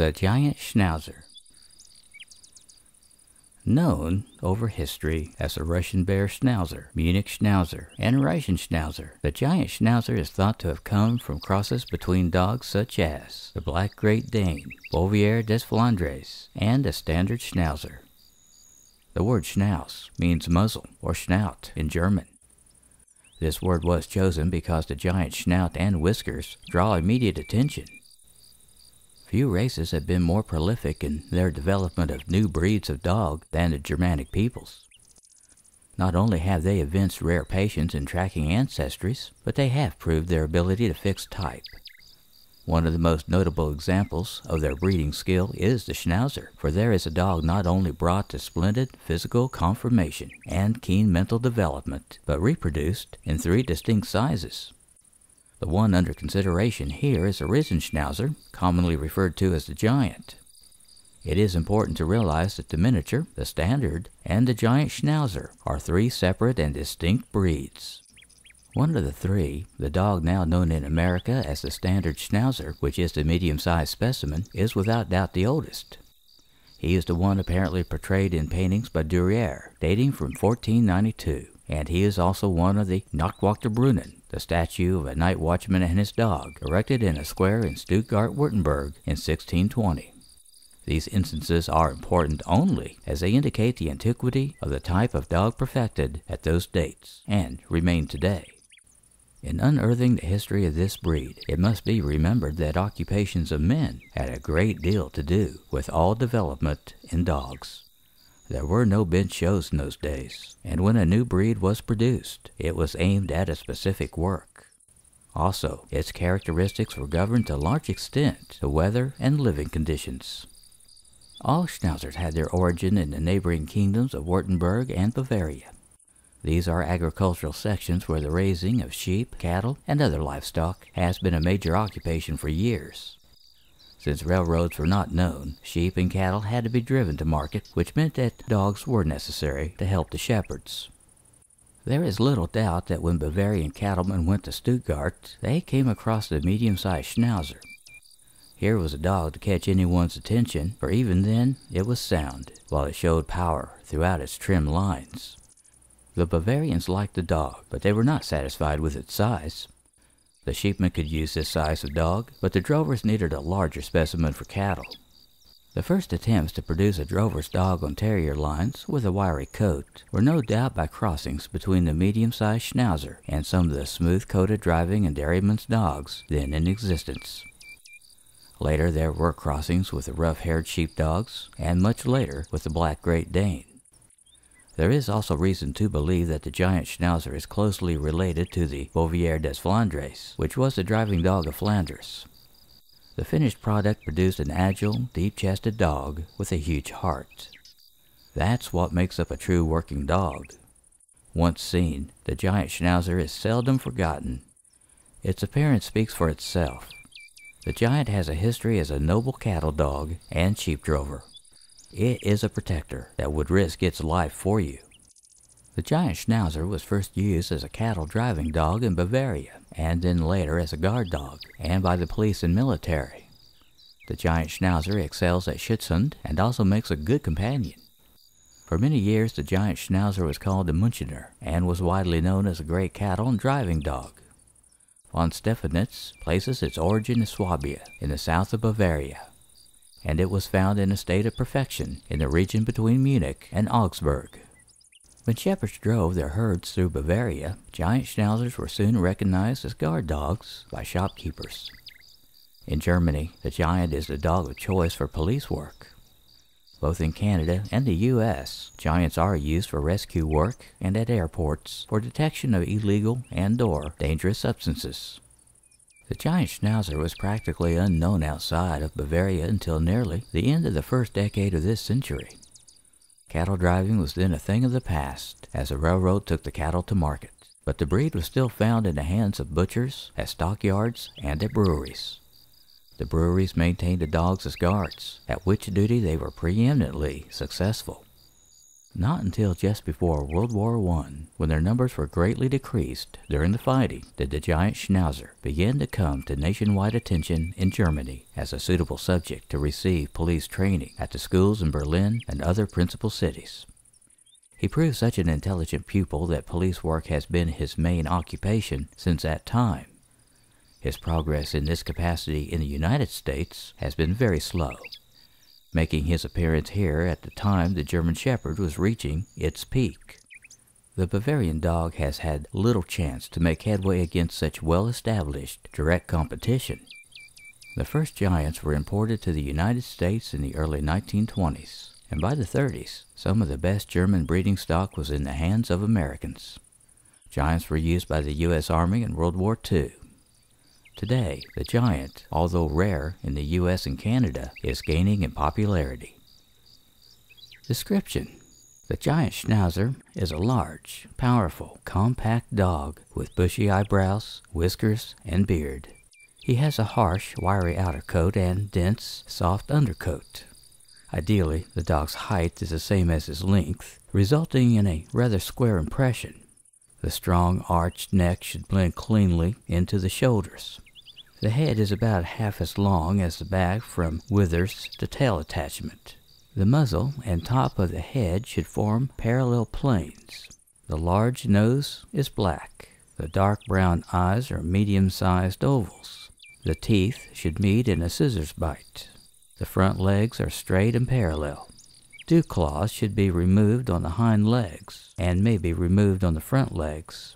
The Giant Schnauzer. Known over history as the Russian Bear Schnauzer, Munich Schnauzer, and Russian Schnauzer, the Giant Schnauzer is thought to have come from crosses between dogs such as the Black Great Dane, Bouvier des Flandres, and the Standard Schnauzer. The word schnauz means muzzle or snout in German. This word was chosen because the giant snout and whiskers draw immediate attention Few races have been more prolific in their development of new breeds of dog than the Germanic peoples. Not only have they evinced rare patience in tracking ancestries, but they have proved their ability to fix type. One of the most notable examples of their breeding skill is the Schnauzer, for there is a dog not only brought to splendid physical conformation and keen mental development, but reproduced in three distinct sizes. The one under consideration here is the Riesenschnauzer, commonly referred to as the Giant. It is important to realize that the miniature, the standard, and the giant schnauzer are three separate and distinct breeds. One of the three, the dog now known in America as the standard schnauzer, which is the medium-sized specimen, is without doubt the oldest. He is the one apparently portrayed in paintings by Dürer, dating from 1492, and he is also one of the Nachtwachter Brunnen, the statue of a night watchman and his dog, erected in a square in Stuttgart-Württemberg in 1620. These instances are important only as they indicate the antiquity of the type of dog perfected at those dates and remain today. In unearthing the history of this breed, it must be remembered that occupations of men had a great deal to do with all development in dogs. There were no bench shows in those days, and when a new breed was produced, it was aimed at a specific work. Also, its characteristics were governed to a large extent to weather and living conditions. All Schnauzers had their origin in the neighboring kingdoms of Württemberg and Bavaria. These are agricultural sections where the raising of sheep, cattle, and other livestock has been a major occupation for years. Since railroads were not known, sheep and cattle had to be driven to market, which meant that dogs were necessary to help the shepherds. There is little doubt that when Bavarian cattlemen went to Stuttgart, they came across the medium-sized Schnauzer. Here was a dog to catch anyone's attention, for even then it was sound, while it showed power throughout its trim lines. The Bavarians liked the dog, but they were not satisfied with its size. The sheepmen could use this size of dog, but the drovers needed a larger specimen for cattle. The first attempts to produce a drover's dog on terrier lines with a wiry coat were no doubt by crossings between the medium-sized schnauzer and some of the smooth-coated driving and dairymen's dogs then in existence. Later there were crossings with the rough-haired sheepdogs, and much later with the black Great Dane. There is also reason to believe that the giant Schnauzer is closely related to the Bouvier des Flandres, which was the driving dog of Flanders. The finished product produced an agile, deep-chested dog with a huge heart. That's what makes up a true working dog. Once seen, the giant Schnauzer is seldom forgotten. Its appearance speaks for itself. The giant has a history as a noble cattle dog and sheep drover. It is a protector that would risk its life for you. The giant Schnauzer was first used as a cattle driving dog in Bavaria, and then later as a guard dog, and by the police and military. The giant Schnauzer excels at Schutzhund and also makes a good companion. For many years, the giant Schnauzer was called the Münchener and was widely known as a great cattle and driving dog. Von Stephanitz places its origin in Swabia, in the south of Bavaria, and it was found in a state of perfection in the region between Munich and Augsburg. When shepherds drove their herds through Bavaria, giant schnauzers were soon recognized as guard dogs by shopkeepers. In Germany, the giant is the dog of choice for police work. Both in Canada and the U.S., giants are used for rescue work and at airports for detection of illegal and or dangerous substances. The giant schnauzer was practically unknown outside of Bavaria until nearly the end of the first decade of this century. Cattle driving was then a thing of the past, as the railroad took the cattle to market, but the breed was still found in the hands of butchers, at stockyards, and at breweries. The breweries maintained the dogs as guards, at which duty they were preeminently successful. Not until just before World War I, when their numbers were greatly decreased during the fighting, did the giant Schnauzer begin to come to nationwide attention in Germany as a suitable subject to receive police training at the schools in Berlin and other principal cities. He proved such an intelligent pupil that police work has been his main occupation since that time. His progress in this capacity in the United States has been very slow, making his appearance here at the time the German Shepherd was reaching its peak. The Bavarian dog has had little chance to make headway against such well established direct competition. The first giants were imported to the United States in the early 1920s, and by the 30s, some of the best German breeding stock was in the hands of Americans. Giants were used by the U.S. Army in World War II. Today, the giant, although rare in the US and Canada, is gaining in popularity. Description The giant schnauzer is a large, powerful, compact dog with bushy eyebrows, whiskers, and beard. He has a harsh, wiry outer coat and dense, soft undercoat. Ideally, the dog's height is the same as his length, resulting in a rather square impression. The strong arched neck should blend cleanly into the shoulders. The head is about half as long as the back from withers to tail attachment. The muzzle and top of the head should form parallel planes. The large nose is black. The dark brown eyes are medium-sized ovals. The teeth should meet in a scissors bite. The front legs are straight and parallel. Dew claws should be removed on the hind legs and may be removed on the front legs.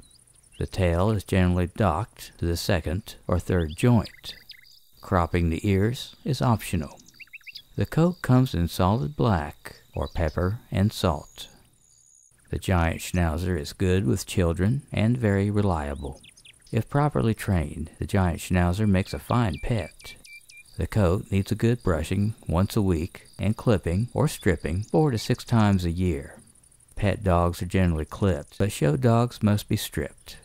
The tail is generally docked to the second or third joint. Cropping the ears is optional. The coat comes in solid black or pepper and salt. The giant schnauzer is good with children and very reliable. If properly trained, the giant schnauzer makes a fine pet. The coat needs a good brushing once a week and clipping or stripping four to six times a year. Pet dogs are generally clipped, but show dogs must be stripped.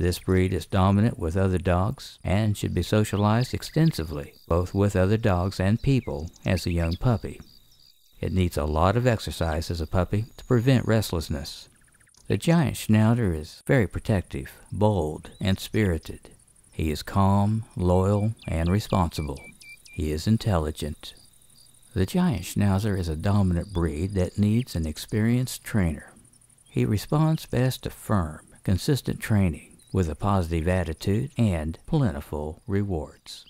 This breed is dominant with other dogs and should be socialized extensively, both with other dogs and people, as a young puppy. It needs a lot of exercise as a puppy to prevent restlessness. The giant Schnauzer is very protective, bold, and spirited. He is calm, loyal, and responsible. He is intelligent. The giant Schnauzer is a dominant breed that needs an experienced trainer. He responds best to firm, consistent training with a positive attitude and plentiful rewards.